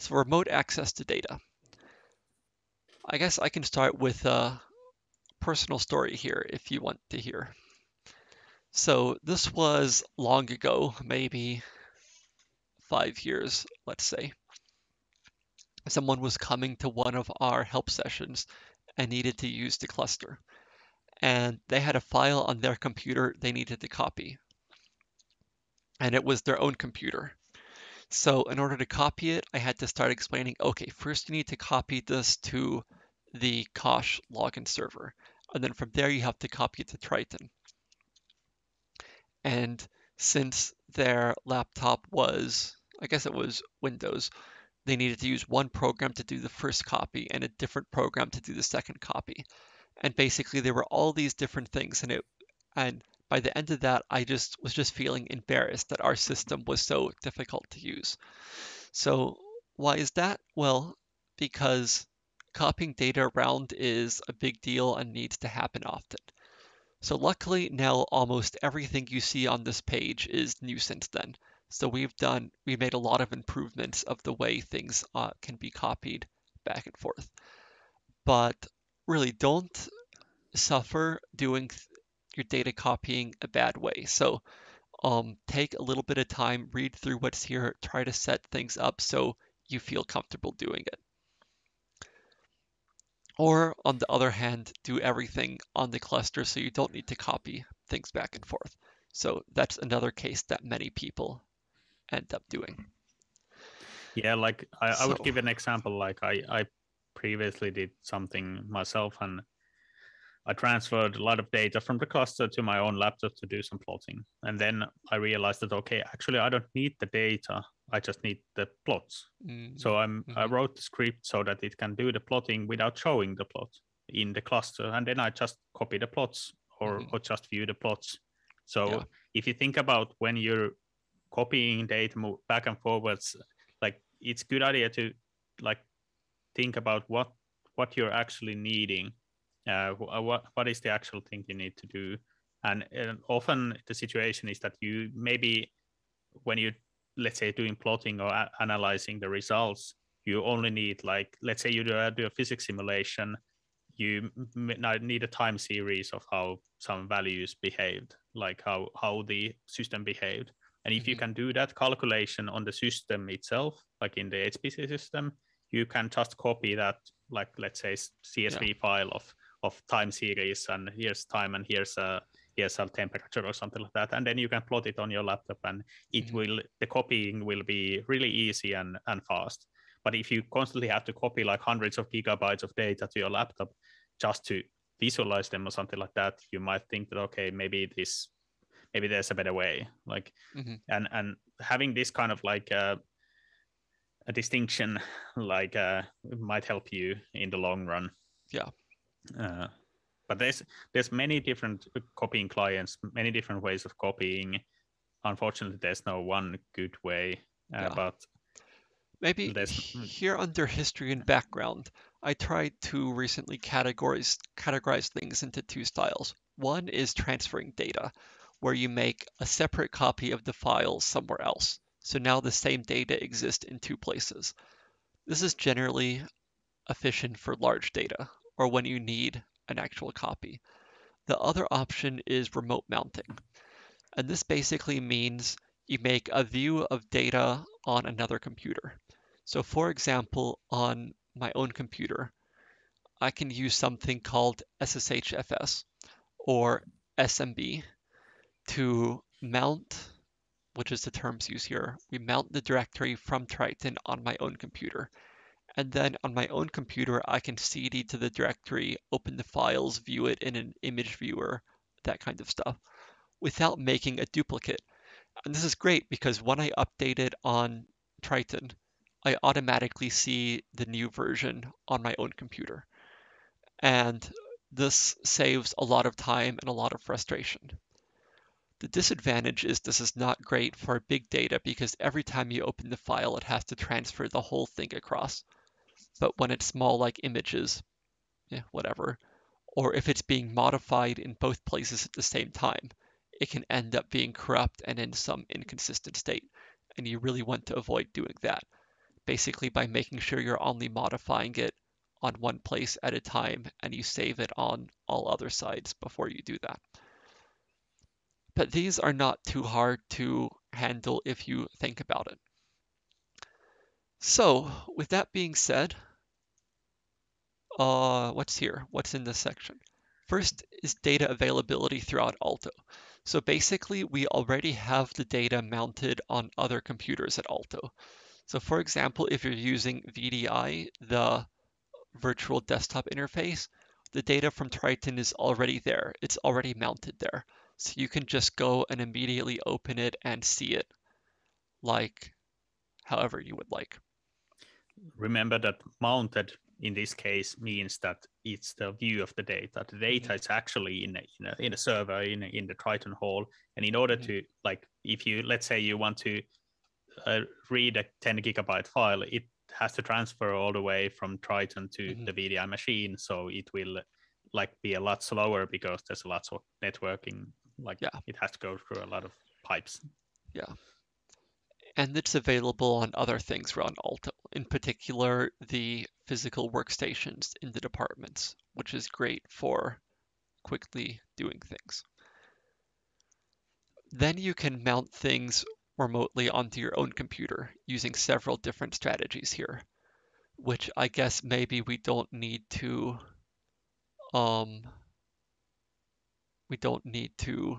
So remote access to data. I guess I can start with a personal story here if you want to hear. So this was long ago, maybe five years, let's say. Someone was coming to one of our help sessions and needed to use the cluster. And they had a file on their computer they needed to copy. And it was their own computer. So in order to copy it, I had to start explaining, okay, first you need to copy this to the Kosh login server. And then from there, you have to copy it to Triton. And since their laptop was, I guess it was Windows, they needed to use one program to do the first copy and a different program to do the second copy. And basically there were all these different things and it and by the end of that I just was just feeling embarrassed that our system was so difficult to use. So why is that? Well, because copying data around is a big deal and needs to happen often. So luckily now almost everything you see on this page is new since then. So we've done, we made a lot of improvements of the way things uh, can be copied back and forth. But really don't suffer doing your data copying a bad way. So um, take a little bit of time, read through what's here, try to set things up so you feel comfortable doing it. Or on the other hand, do everything on the cluster so you don't need to copy things back and forth. So that's another case that many people end up doing. Yeah, like I, so, I would give an example. Like I, I previously did something myself and I transferred a lot of data from the cluster to my own laptop to do some plotting. And then I realized that, okay, actually, I don't need the data. I just need the plots. Mm-hmm. So I'm, mm-hmm. I wrote the script so that it can do the plotting without showing the plot in the cluster. And then I just copy the plots or, mm-hmm. or just view the plots. So yeah. if you think about when you're copying data back and forwards, like it's good idea to like think about what what you're actually needing uh, uh, what what is the actual thing you need to do and, and often the situation is that you maybe when you let's say doing plotting or a- analyzing the results you only need like let's say you do a, do a physics simulation you need a time series of how some values behaved like how how the system behaved and if mm-hmm. you can do that calculation on the system itself like in the hpc system you can just copy that like let's say csv yeah. file of of time series and here's time and here's a here's a temperature or something like that. And then you can plot it on your laptop and it mm-hmm. will the copying will be really easy and and fast. But if you constantly have to copy like hundreds of gigabytes of data to your laptop just to visualize them or something like that you might think that okay maybe this maybe there's a better way. Like mm-hmm. and and having this kind of like uh, a distinction like uh, might help you in the long run. Yeah uh, but there's there's many different copying clients, many different ways of copying. Unfortunately, there's no one good way. Uh, yeah. But maybe here under history and background, I tried to recently categorize categorize things into two styles. One is transferring data, where you make a separate copy of the file somewhere else. So now the same data exists in two places. This is generally efficient for large data, or when you need an actual copy. The other option is remote mounting. And this basically means you make a view of data on another computer. So for example, on my own computer, I can use something called SSHFS or SMB to mount, which is the terms used here, we mount the directory from Triton on my own computer. And then on my own computer, I can cd to the directory, open the files, view it in an image viewer, that kind of stuff, without making a duplicate. And this is great because when I update it on Triton, I automatically see the new version on my own computer. And this saves a lot of time and a lot of frustration. The disadvantage is this is not great for big data because every time you open the file, it has to transfer the whole thing across but when it's small like images, yeah, whatever. Or if it's being modified in both places at the same time, it can end up being corrupt and in some inconsistent state. And you really want to avoid doing that. basically by making sure you're only modifying it on one place at a time and you save it on all other sides before you do that. But these are not too hard to handle if you think about it. So with that being said, uh, what's here? What's in this section? First is data availability throughout Aalto. So basically, we already have the data mounted on other computers at Aalto. So for example, if you're using VDI, the virtual desktop interface, the data from Triton is already there. It's already mounted there. So you can just go and immediately open it and see it like however you would like. Remember that mounted in this case means that it's the view of the data. The data mm-hmm. is actually in a, in a, in a server in, a, in the Triton Hall. And in order mm-hmm. to like, if you, let's say you want to uh, read a 10 gigabyte file, it has to transfer all the way from Triton to mm-hmm. the VDI machine. So it will like be a lot slower because there's lots of networking. Like yeah. it has to go through a lot of pipes. Yeah. And it's available on other things around Aalto, in particular the physical workstations in the departments, which is great for quickly doing things. Then you can mount things remotely onto your own computer using several different strategies here, which I guess maybe we don't need to um, we don't need to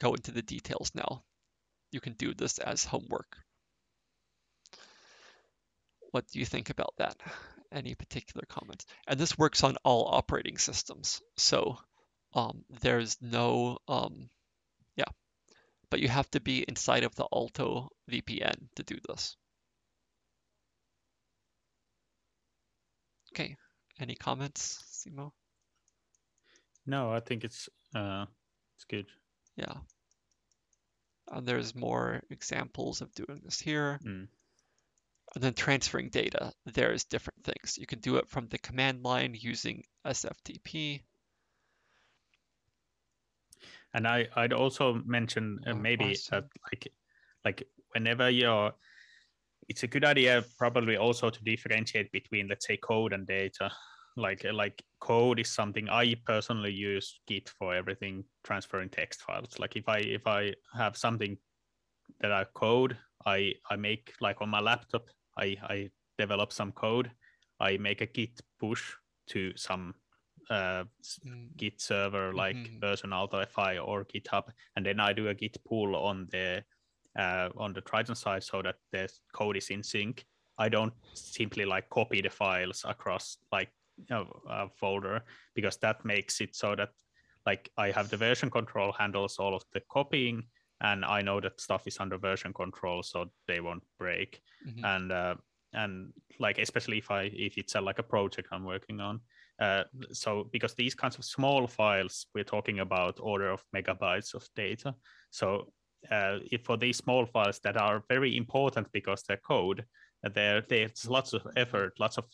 go into the details now. You can do this as homework. What do you think about that? Any particular comments? And this works on all operating systems. So um, there's no um, yeah, but you have to be inside of the Aalto VPN to do this. Okay, any comments, Simo? No, I think it's uh, it's good. Yeah. And there's more examples of doing this here. Mm. And then transferring data, there's different things. You can do it from the command line using SFTP. And I I'd also mention uh, oh, maybe awesome. that like like whenever you're it's a good idea probably also to differentiate between let's say code and data like like code is something i personally use git for everything transferring text files like if i if i have something that i code i i make like on my laptop i i develop some code i make a git push to some uh, mm. Git server like mm-hmm. version Aalto FI or GitHub, and then I do a Git pull on the uh, on the Triton side so that the code is in sync. I don't simply like copy the files across like a, a folder because that makes it so that like I have the version control handles all of the copying and I know that stuff is under version control so they won't break. Mm-hmm. And uh, and like especially if I if it's a, like a project I'm working on, uh, so because these kinds of small files, we're talking about order of megabytes of data. So uh, if for these small files that are very important because they're code, uh, there there's lots of effort, lots of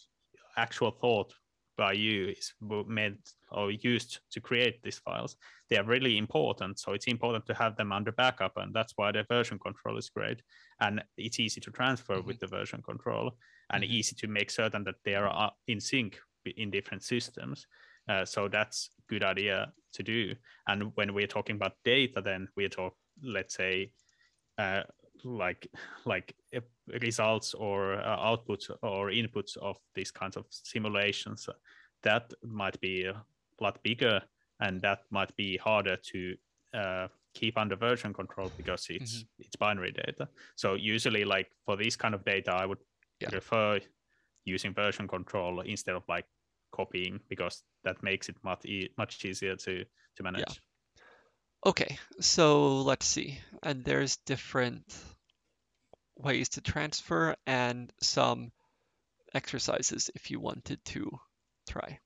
actual thought by you is meant or used to create these files. They are really important, so it's important to have them under backup, and that's why the version control is great. And it's easy to transfer mm-hmm. with the version control, and mm-hmm. easy to make certain that they are uh, in sync in different systems. Uh, so that's good idea to do. And when we're talking about data, then we talk, let's say, uh, like like results or uh, outputs or inputs of these kinds of simulations. That might be a lot bigger, and that might be harder to uh, keep under version control because it's mm-hmm. it's binary data. So usually, like for this kind of data, I would yeah. prefer using version control instead of like copying because that makes it much e- much easier to to manage. Yeah. Okay, so let's see. And there's different ways to transfer and some exercises if you wanted to try.